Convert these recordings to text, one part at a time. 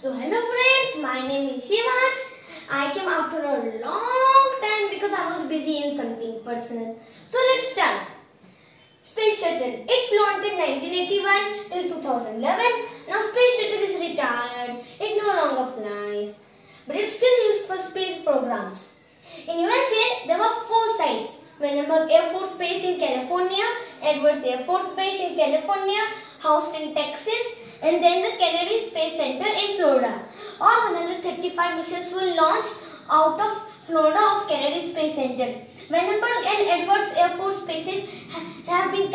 So hello friends, my name is Shivansh. I came after a long time because I was busy in something personal. So let's start. Space Shuttle. It flew until 1981 till 2011. Now Space Shuttle is retired. It no longer flies. But it's still used for space programs. In USA, there were four sites. Vandenberg Air Force Base in California, Edwards Air Force Base in California, Houston, Texas, and then the Kennedy Space Center in Florida. All 135 missions were launched out of Florida of Kennedy Space Center. Vandenberg and Edwards Air Force bases have been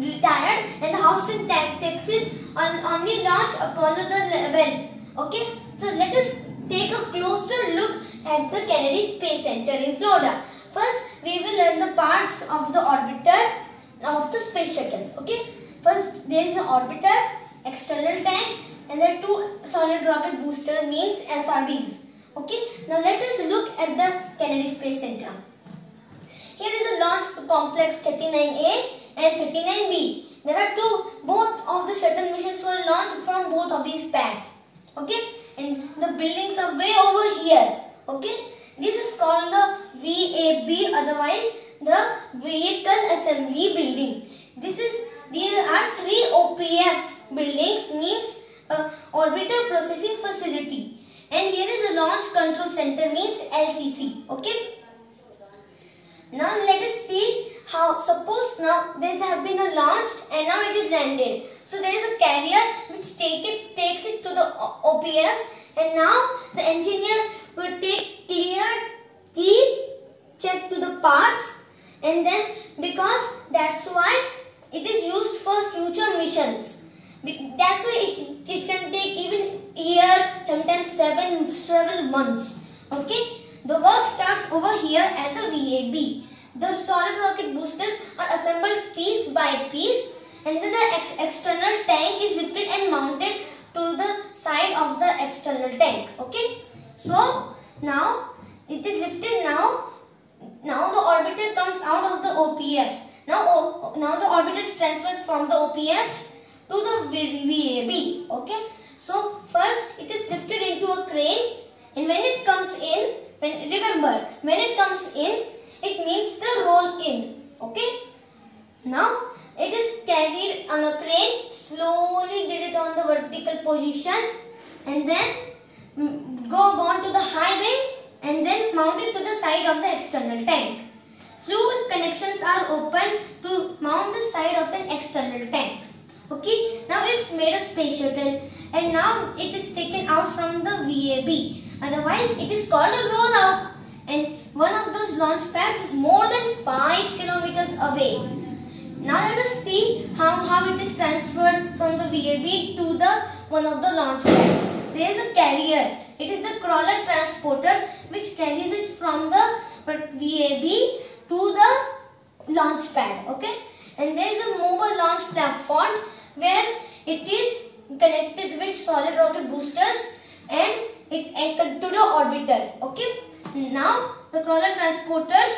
retired and the Houston, Texas only launched Apollo 11. Okay, so let us take a closer look at the Kennedy Space Center in Florida. First, we will learn the parts of the orbiter of the space shuttle. Okay, first there is an orbiter external tank and the two solid rocket booster means SRBs. Okay, now let us look at the Kennedy Space Center. Here is a launch complex 39A and 39B. There are two, both of the shuttle missions were launched from both of these pads. Okay, and the buildings are way over here. Okay, this is called the VAB, otherwise the Vehicle Assembly Building. This is, there are three OPF buildings means uh, orbiter processing facility. And here is a launch control center means LCC okay? Now let us see how suppose now this have been a launched and now it is landed. So there is a carrier which take it takes it to the OPF and now the engineer will take clear clearly check to the parts and then because that's why it is used for future missions that's why it, it can take even year, sometimes seven, several months. Okay. The work starts over here at the VAB. The solid rocket boosters are assembled piece by piece and then the ex external tank is lifted and mounted to the side of the external tank. Okay. So, now it is lifted now. Now the orbiter comes out of the OPF. Now, now the orbiter is transferred from the OPF to the VAB. Okay. So first it is lifted into a crane and when it comes in, when remember when it comes in, it means the roll in. Okay. Now it is carried on a crane, slowly did it on the vertical position and then go on to the highway and then mounted to the side of the external tank. Fluid connections are open to mount the side of an external tank. Made a space shuttle and now it is taken out from the VAB. Otherwise, it is called a rollout and one of those launch pads is more than 5 kilometers away. Now let us see how, how it is transferred from the VAB to the one of the launch pads. There is a carrier. It is the crawler transporter which carries it from the VAB to the launch pad. Okay. And there is a mobile launch platform where it is connected with solid rocket boosters and it anchored to the orbiter. Okay. Now the crawler transporters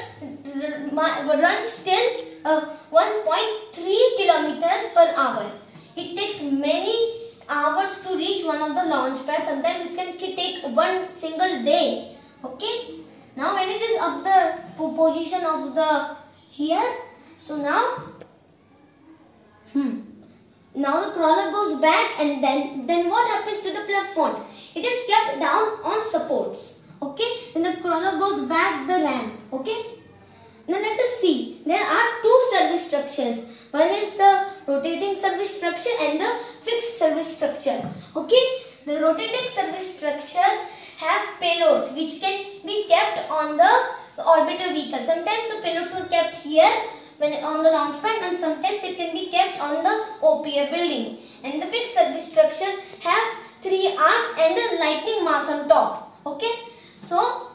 run still uh, 1.3 kilometers per hour. It takes many hours to reach one of the launch pads. Sometimes it can take one single day. Okay. Now when it is up the position of the here. So now hmm. Now the crawler goes back and then, then what happens to the platform? It is kept down on supports. Okay. Then the crawler goes back the ramp. Okay. Now let us see. There are two service structures. One is the rotating service structure and the fixed service structure. Okay. The rotating service structure have payloads which can be kept on the orbiter vehicle. Sometimes the payloads are kept here when on the launch pad and sometimes it can be kept on the OPA building. And the fixed service structure have three arms and a lightning mast on top. Okay. So,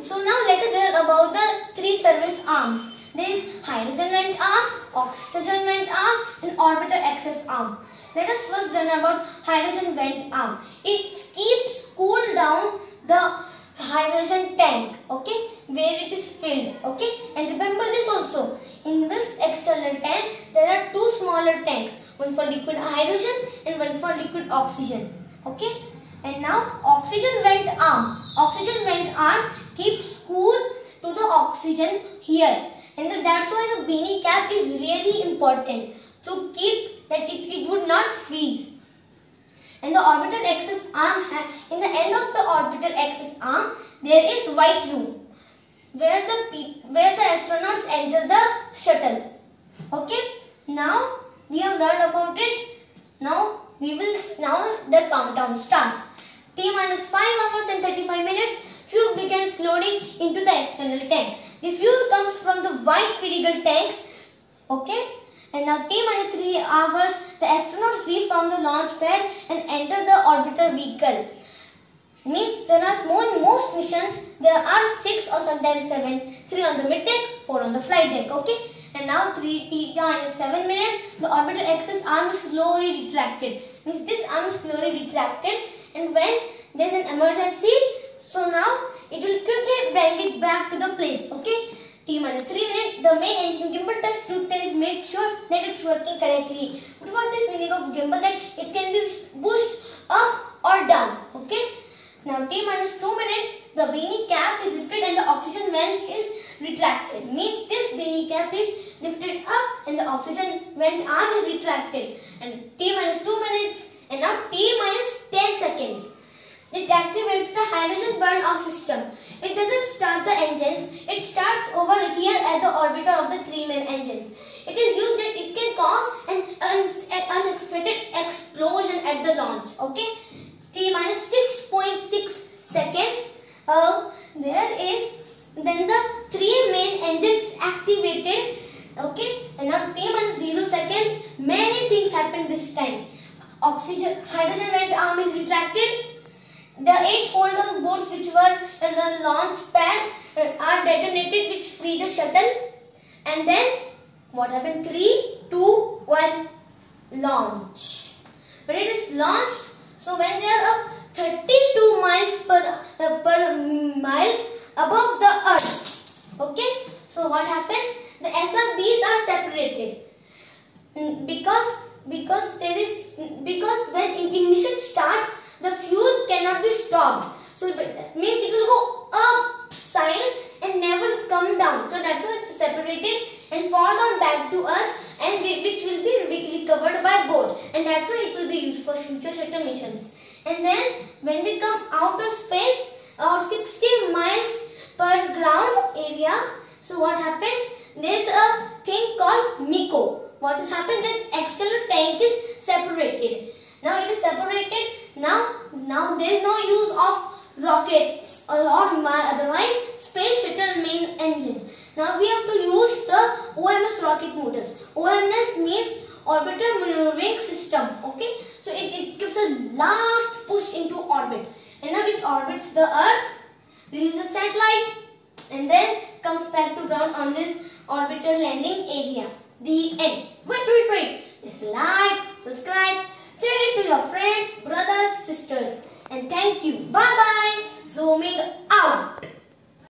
so now let us learn about the three service arms. There is hydrogen vent arm, oxygen vent arm and orbiter access arm. Let us first learn about hydrogen vent arm. It keeps cool down the hydrogen tank okay where it is filled okay and remember this also in this external tank, there are two smaller tanks, one for liquid hydrogen and one for liquid oxygen. Okay. And now oxygen vent arm. Oxygen vent arm keeps cool to the oxygen here. And that's why the beanie cap is really important to keep that it, it would not freeze. And the orbiter access arm, in the end of the orbiter access arm, there is white room where the where the astronauts enter the shuttle. Okay. Now we have learned about it. Now we will now the countdown starts. T minus 5 hours and 35 minutes, fuel begins loading into the external tank. The fuel comes from the white spherical tanks. Okay. And now T minus 3 hours, the astronauts leave from the launch pad and enter the orbital vehicle. Means there are more, most missions, there are 6 or sometimes 7. 3 on the mid deck, 4 on the flight deck. Okay. And now 3 T minus 7 minutes, the orbiter access arm is slowly retracted. Means this arm is slowly retracted and when there is an emergency so now it will quickly bring it back to the place okay? T minus 3 minutes the main engine gimbal test to test make sure that it's working correctly. But what is meaning of gimbal that it can be pushed up or down okay now T minus 2 minutes the beanie cap is lifted and the oxygen vent is retracted means this beanie cap is lifted up and the oxygen vent arm is retracted and T minus 2 minutes and now T minus 10 seconds. It activates the hydrogen burn off system. It doesn't start the engines. It starts over here at the orbiter of the three main engines. It is used that it can cause an, unexpected explosion at the launch. Okay. T minus 6.6 seconds. Uh, there is then the three main engines activated. Okay. And now T minus 0 seconds. Many things happened this time oxygen hydrogen vent arm is retracted. The eight hold-down bolts which were in the launch pad are detonated which free the shuttle. And then what happened? 3, 2, 1, launch. When it is launched, so when they are up 32 miles per, uh, per miles above the earth. Okay. So what happens? The SRBs are separated. Mm, because because there is because when ignition start the fuel cannot be stopped. So it means it will go upside and never come down. So that's why separated and fall down back to earth and which will be recovered by boat. And that's why it will be used for future shuttle missions and then when they come out of space or 60 miles per ground area so what happens there's a thing called MECO what has happened that external tank is separated. Now it is separated. Now, now there is no use of rockets or my otherwise space shuttle main engine. Now we have to use the OMS rocket motors. OMS means orbital maneuvering system. Okay, so it, it gives a last push into orbit, and now it orbits the Earth, releases satellite, and then comes back to ground on this orbital landing area the end. Wait, wait, wait. Just like, subscribe, share it to your friends, brothers, sisters. And thank you. Bye-bye zooming out.